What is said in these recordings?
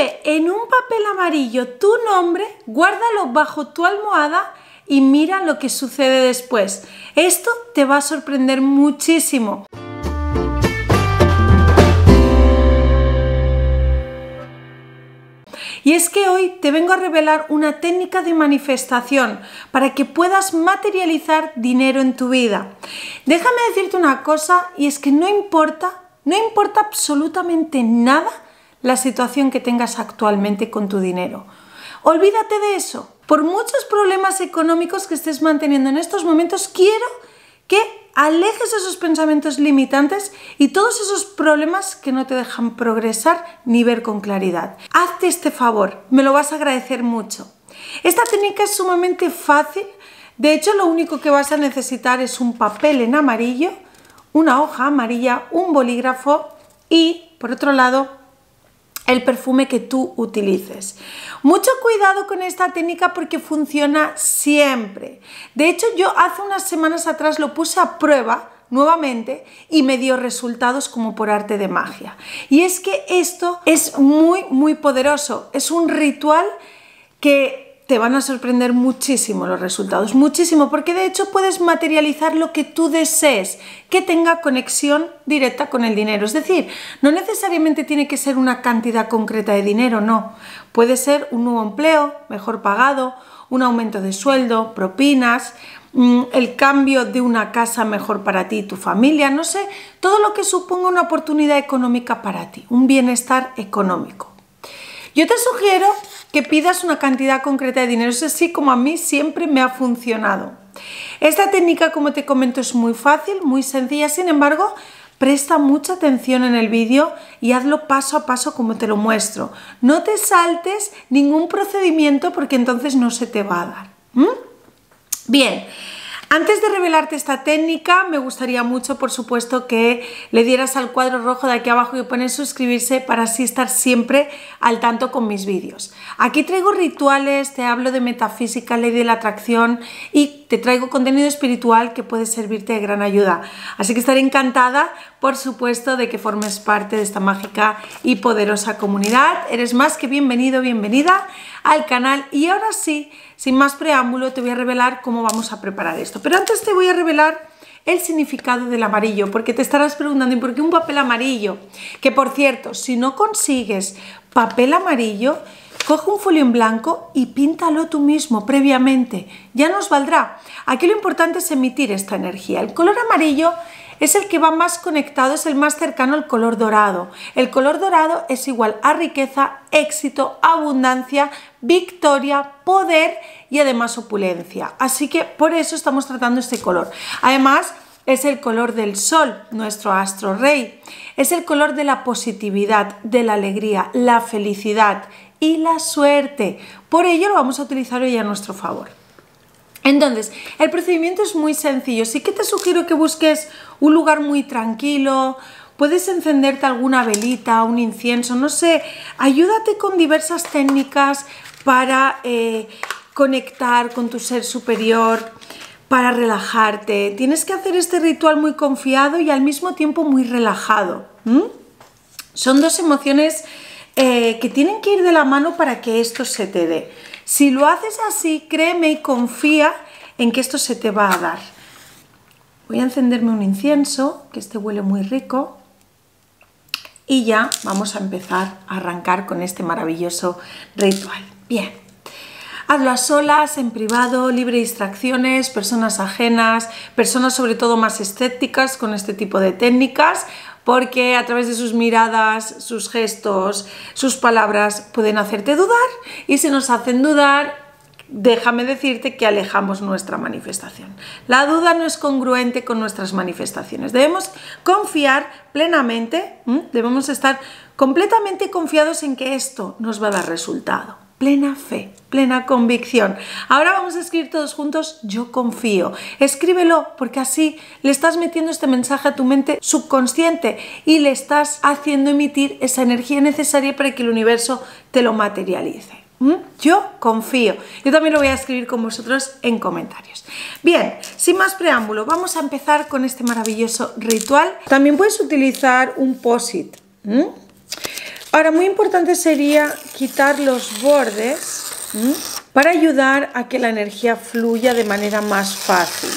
En un papel amarillo tu nombre, guárdalo bajo tu almohada y mira lo que sucede después. Esto te va a sorprender muchísimo. Y es que hoy te vengo a revelar una técnica de manifestación para que puedas materializar dinero en tu vida. Déjame decirte una cosa y es que no importa, no importa absolutamente nada la situación que tengas actualmente con tu dinero. Olvídate de eso. Por muchos problemas económicos que estés manteniendo en estos momentos, quiero que alejes esos pensamientos limitantes y todos esos problemas que no te dejan progresar ni ver con claridad. Hazte este favor, me lo vas a agradecer mucho. Esta técnica es sumamente fácil, de hecho lo único que vas a necesitar es un papel en amarillo, una hoja amarilla, un bolígrafo y, por otro lado, el perfume que tú utilices. Mucho cuidado con esta técnica porque funciona siempre. De hecho, yo hace unas semanas atrás lo puse a prueba nuevamente y me dio resultados como por arte de magia. Y es que esto es muy, muy poderoso. Es un ritual que te van a sorprender muchísimo los resultados, muchísimo, porque de hecho puedes materializar lo que tú desees, que tenga conexión directa con el dinero. Es decir, no necesariamente tiene que ser una cantidad concreta de dinero, no. Puede ser un nuevo empleo, mejor pagado, un aumento de sueldo, propinas, mm, el cambio de una casa mejor para ti y tu familia, no sé, todo lo que suponga una oportunidad económica para ti, un bienestar económico. Yo te sugiero que pidas una cantidad concreta de dinero. Eso sí, como a mí siempre me ha funcionado. Esta técnica, como te comento, es muy fácil, muy sencilla, sin embargo, presta mucha atención en el vídeo y hazlo paso a paso como te lo muestro. No te saltes ningún procedimiento porque entonces no se te va a dar. Bien, antes de revelarte esta técnica, me gustaría mucho, por supuesto, que le dieras al cuadro rojo de aquí abajo y pones suscribirse para así estar siempre al tanto con mis vídeos. Aquí traigo rituales, te hablo de metafísica, ley de la atracción y te traigo contenido espiritual que puede servirte de gran ayuda. Así que estaré encantada, por supuesto, de que formes parte de esta mágica y poderosa comunidad. Eres más que bienvenido, bienvenida al canal y ahora sí, sin más preámbulo, te voy a revelar cómo vamos a preparar esto. Pero antes te voy a revelar el significado del amarillo, porque te estarás preguntando, ¿y por qué un papel amarillo? Que por cierto, si no consigues papel amarillo, coge un folio en blanco y píntalo tú mismo previamente. Ya nos valdrá. Aquí lo importante es emitir esta energía. El color amarillo es el que va más conectado, es el más cercano al color dorado. El color dorado es igual a riqueza, éxito, abundancia, victoria, poder y además opulencia. Así que por eso estamos tratando este color. Además, es el color del sol, nuestro astro rey. Es el color de la positividad, de la alegría, la felicidad y la suerte. Por ello lo vamos a utilizar hoy a nuestro favor. Entonces, el procedimiento es muy sencillo. Sí que te sugiero que busques un lugar muy tranquilo, puedes encenderte alguna velita, un incienso, no sé, ayúdate con diversas técnicas para eh, conectar con tu ser superior, para relajarte. Tienes que hacer este ritual muy confiado y al mismo tiempo muy relajado. Son dos emociones eh, que tienen que ir de la mano para que esto se te dé. Si lo haces así, créeme y confía en que esto se te va a dar. Voy a encenderme un incienso, que este huele muy rico. Y ya vamos a empezar a arrancar con este maravilloso ritual. Bien, hazlo a solas, en privado, libre de distracciones, personas ajenas, personas sobre todo más escépticas con este tipo de técnicas porque a través de sus miradas, sus gestos, sus palabras pueden hacerte dudar y si nos hacen dudar, déjame decirte que alejamos nuestra manifestación. La duda no es congruente con nuestras manifestaciones. Debemos confiar plenamente, debemos estar completamente confiados en que esto nos va a dar resultado plena fe, plena convicción. Ahora vamos a escribir todos juntos, yo confío. Escríbelo porque así le estás metiendo este mensaje a tu mente subconsciente y le estás haciendo emitir esa energía necesaria para que el universo te lo materialice. ¿Mm? Yo confío. Yo también lo voy a escribir con vosotros en comentarios. Bien, sin más preámbulo, vamos a empezar con este maravilloso ritual. También puedes utilizar un POSIT. Ahora, muy importante sería quitar los bordes para ayudar a que la energía fluya de manera más fácil,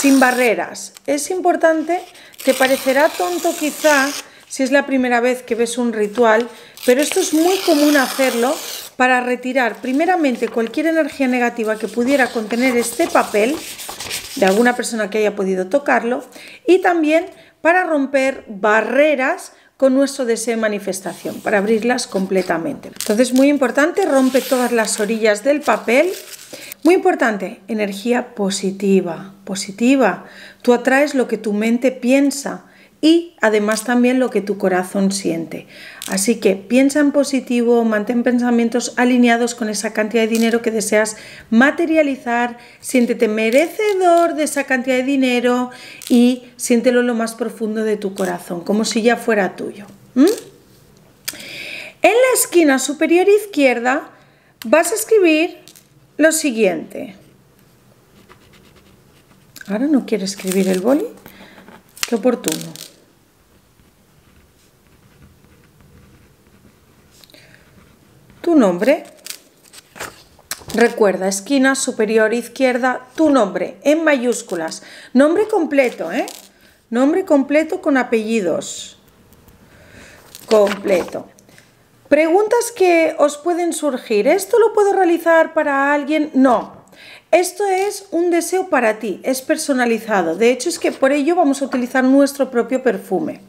sin barreras. Es importante, te parecerá tonto quizá si es la primera vez que ves un ritual, pero esto es muy común hacerlo para retirar primeramente cualquier energía negativa que pudiera contener este papel de alguna persona que haya podido tocarlo y también para romper barreras con nuestro deseo de manifestación, para abrirlas completamente. Entonces, muy importante, rompe todas las orillas del papel. Muy importante, energía positiva, positiva. Tú atraes lo que tu mente piensa y además también lo que tu corazón siente. Así que piensa en positivo, mantén pensamientos alineados con esa cantidad de dinero que deseas materializar, siéntete merecedor de esa cantidad de dinero y siéntelo en lo más profundo de tu corazón, como si ya fuera tuyo. En la esquina superior izquierda vas a escribir lo siguiente. Ahora no quiero escribir el boli. Qué oportuno. Tu nombre. Recuerda, esquina superior izquierda, tu nombre en mayúsculas. Nombre completo, ¿eh? Nombre completo con apellidos. Completo. Preguntas que os pueden surgir. ¿Esto lo puedo realizar para alguien? No. Esto es un deseo para ti, es personalizado. De hecho, es que por ello vamos a utilizar nuestro propio perfume.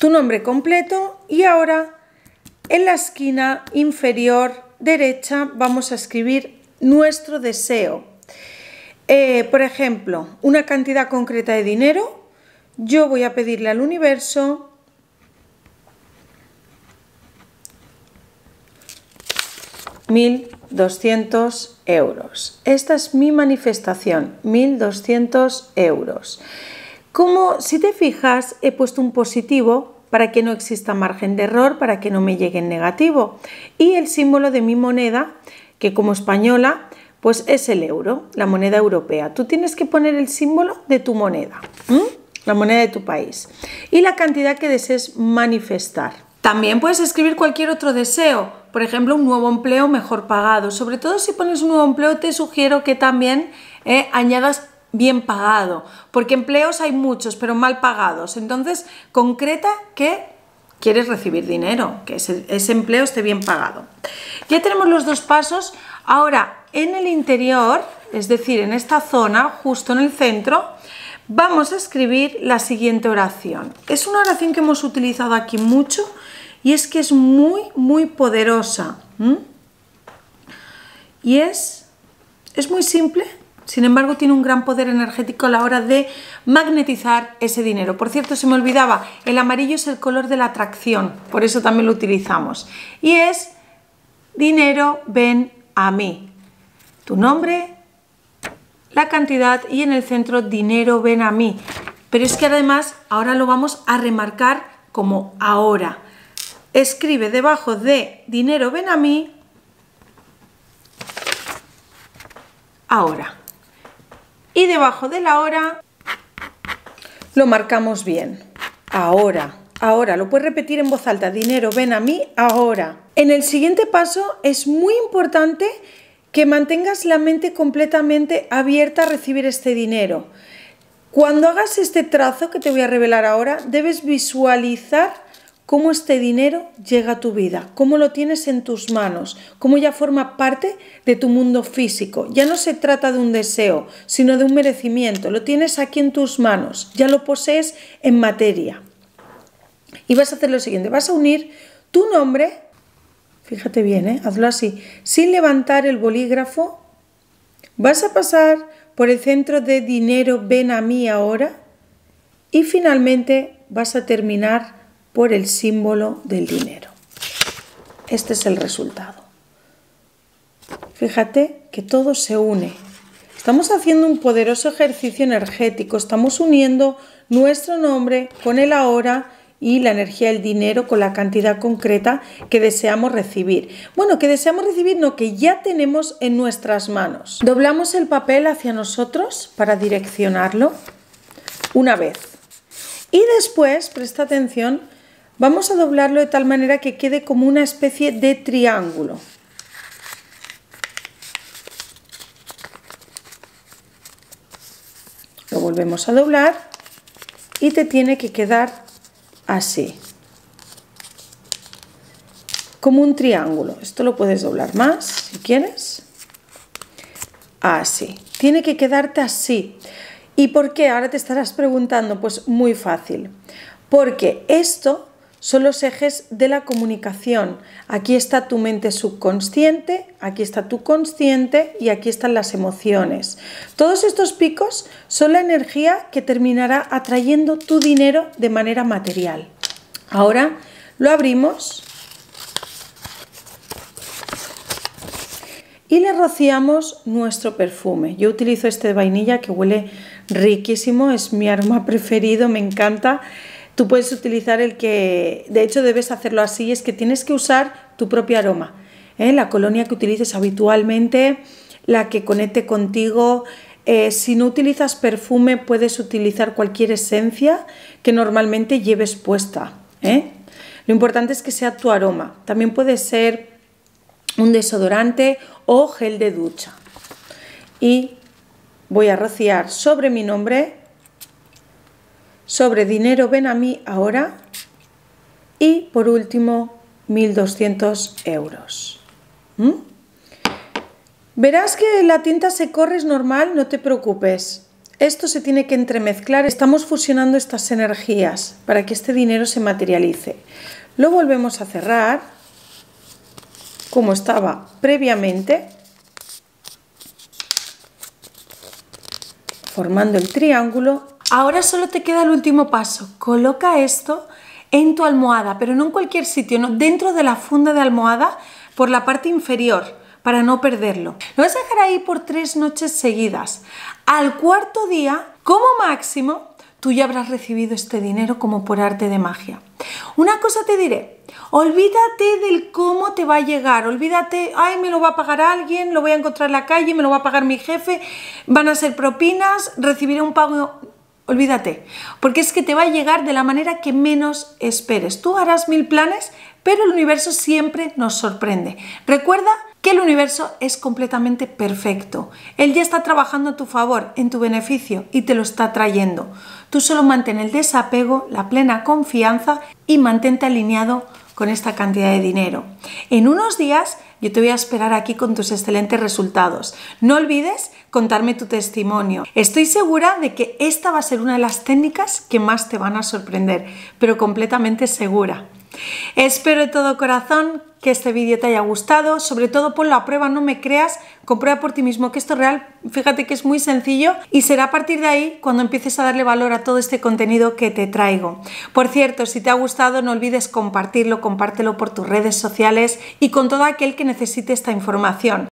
Tu nombre completo y ahora en la esquina inferior derecha vamos a escribir nuestro deseo. Eh, por ejemplo, una cantidad concreta de dinero. Yo voy a pedirle al universo mil doscientos euros. Esta es mi manifestación, 1200 euros. Como si te fijas, he puesto un positivo para que no exista margen de error, para que no me llegue en negativo. Y el símbolo de mi moneda, que como española, pues es el euro, la moneda europea. Tú tienes que poner el símbolo de tu moneda, la moneda de tu país, y la cantidad que desees manifestar. También puedes escribir cualquier otro deseo, por ejemplo, un nuevo empleo mejor pagado. Sobre todo si pones un nuevo empleo, te sugiero que también eh, añadas bien pagado, porque empleos hay muchos, pero mal pagados. Entonces, concreta que quieres recibir dinero, que ese, empleo esté bien pagado. Ya tenemos los dos pasos. Ahora, en el interior, es decir, en esta zona, justo en el centro, vamos a escribir la siguiente oración. Es una oración que hemos utilizado aquí mucho y es que es muy, muy poderosa. Y es, es muy simple, sin embargo, tiene un gran poder energético a la hora de magnetizar ese dinero. Por cierto, se me olvidaba, el amarillo es el color de la atracción, por eso también lo utilizamos. Y es dinero, ven a mí. Tu nombre, la cantidad y en el centro dinero, ven a mí. Pero es que además ahora lo vamos a remarcar como ahora. Escribe debajo de dinero, ven a mí, ahora y debajo de la hora lo marcamos bien. Ahora, ahora, lo puedes repetir en voz alta. Dinero, ven a mí ahora. En el siguiente paso es muy importante que mantengas la mente completamente abierta a recibir este dinero. Cuando hagas este trazo que te voy a revelar ahora, debes visualizar cómo este dinero llega a tu vida, cómo lo tienes en tus manos, cómo ya forma parte de tu mundo físico. Ya no se trata de un deseo, sino de un merecimiento. Lo tienes aquí en tus manos, ya lo posees en materia. Y vas a hacer lo siguiente, vas a unir tu nombre, fíjate bien, ¿eh? hazlo así, sin levantar el bolígrafo, vas a pasar por el centro de dinero, ven a mí ahora, y finalmente vas a terminar por el símbolo del dinero. Este es el resultado. Fíjate que todo se une. Estamos haciendo un poderoso ejercicio energético, estamos uniendo nuestro nombre con el ahora y la energía del dinero con la cantidad concreta que deseamos recibir. Bueno, que deseamos recibir, no, que ya tenemos en nuestras manos. Doblamos el papel hacia nosotros para direccionarlo una vez. Y después, presta atención, Vamos a doblarlo de tal manera que quede como una especie de triángulo. Lo volvemos a doblar y te tiene que quedar así. Como un triángulo. Esto lo puedes doblar más si quieres. Así. Tiene que quedarte así. ¿Y por qué? Ahora te estarás preguntando. Pues muy fácil. Porque esto son los ejes de la comunicación. Aquí está tu mente subconsciente, aquí está tu consciente y aquí están las emociones. Todos estos picos son la energía que terminará atrayendo tu dinero de manera material. Ahora lo abrimos y le rociamos nuestro perfume. Yo utilizo este de vainilla que huele riquísimo, es mi aroma preferido, me encanta. Tú puedes utilizar el que, de hecho debes hacerlo así, es que tienes que usar tu propio aroma. ¿eh? La colonia que utilices habitualmente, la que conecte contigo. Eh, si no utilizas perfume, puedes utilizar cualquier esencia que normalmente lleves puesta. ¿eh? Lo importante es que sea tu aroma. También puede ser un desodorante o gel de ducha. Y voy a rociar sobre mi nombre sobre dinero ven a mí ahora y por último 1200 euros. ¿Mm? Verás que la tinta se corre es normal, no te preocupes. Esto se tiene que entremezclar, estamos fusionando estas energías para que este dinero se materialice. Lo volvemos a cerrar como estaba previamente, formando el triángulo Ahora solo te queda el último paso. Coloca esto en tu almohada, pero no en cualquier sitio, no, dentro de la funda de almohada por la parte inferior para no perderlo. Lo vas a dejar ahí por tres noches seguidas. Al cuarto día, como máximo, tú ya habrás recibido este dinero como por arte de magia. Una cosa te diré, olvídate del cómo te va a llegar, olvídate, ay, me lo va a pagar alguien, lo voy a encontrar en la calle, me lo va a pagar mi jefe, van a ser propinas, recibiré un pago Olvídate, porque es que te va a llegar de la manera que menos esperes. Tú harás mil planes, pero el universo siempre nos sorprende. Recuerda que el universo es completamente perfecto. Él ya está trabajando a tu favor, en tu beneficio y te lo está trayendo. Tú solo mantén el desapego, la plena confianza y mantente alineado con esta cantidad de dinero. En unos días yo te voy a esperar aquí con tus excelentes resultados. No olvides contarme tu testimonio. Estoy segura de que esta va a ser una de las técnicas que más te van a sorprender, pero completamente segura. Espero de todo corazón que este vídeo te haya gustado, sobre todo por la prueba, no me creas, comprueba por ti mismo que esto es real, fíjate que es muy sencillo y será a partir de ahí cuando empieces a darle valor a todo este contenido que te traigo. Por cierto, si te ha gustado no olvides compartirlo, compártelo por tus redes sociales y con todo aquel que necesite esta información.